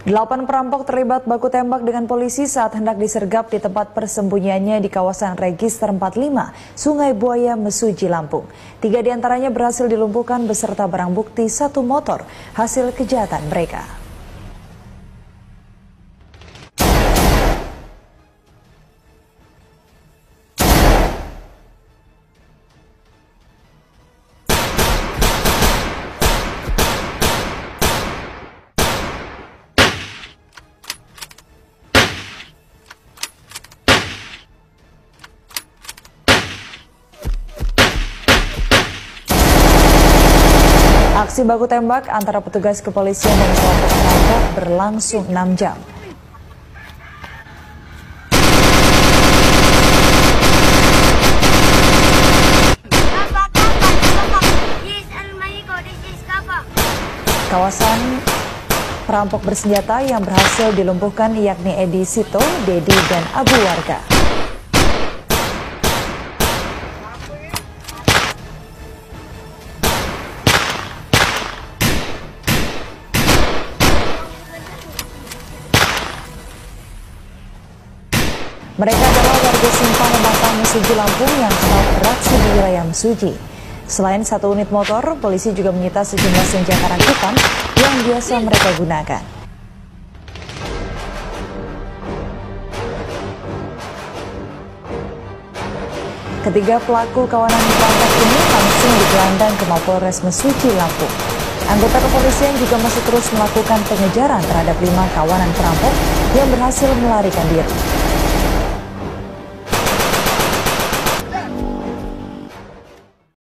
Delapan perampok terlibat baku tembak dengan polisi saat hendak disergap di tempat persembunyiannya di kawasan Register 45, Sungai Buaya, Mesuji, Lampung. Tiga di antaranya berhasil dilumpuhkan beserta barang bukti satu motor hasil kejahatan mereka. Aksi baku tembak antara petugas kepolisian dan kelompok perampok berlangsung 6 jam. Kawasan perampok bersenjata yang berhasil dilumpuhkan yakni Edi Sito, Dedi, dan Abu Warga. Mereka adalah warga simpang Lematang Mesuji Lampung yang telah beraksi di wilayah Mesuji. Selain satu unit motor, polisi juga menyita sejumlah senjata rakitan yang biasa mereka gunakan. Ketiga pelaku kawanan perampok ini langsung digelandang ke Mapolres Mesuji Lampung. Anggota kepolisian juga masih terus melakukan pengejaran terhadap lima kawanan perampok yang berhasil melarikan diri.